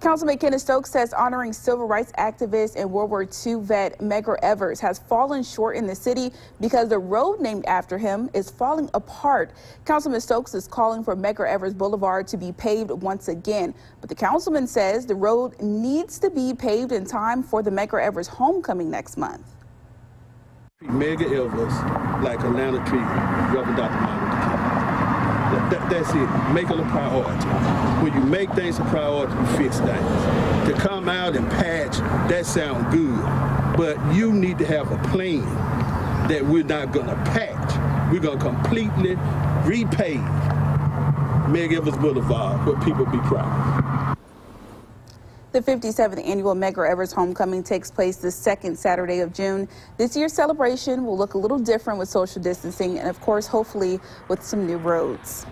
Councilman Kenneth Stokes says honoring civil rights activist and World War II vet Medgar Evers has fallen short in the city because the road named after him is falling apart. Councilman Stokes is calling for Medgar Evers Boulevard to be paved once again. But the councilman says the road needs to be paved in time for the Medgar Evers homecoming next month. Medgar Evers like Atlanta treat Reverend Dr. Martin Luther King. That, that, that's it. Make it a priority. When you make things a priority, you fix things. To come out and patch, that sounds good. But you need to have a plan that we're not going to patch. We're going to completely repave Medgar Evers Boulevard where people be proud. The 57th annual Medgar Evers Homecoming takes place the second Saturday of June. This year's celebration will look a little different with social distancing and, of course, hopefully with some new roads.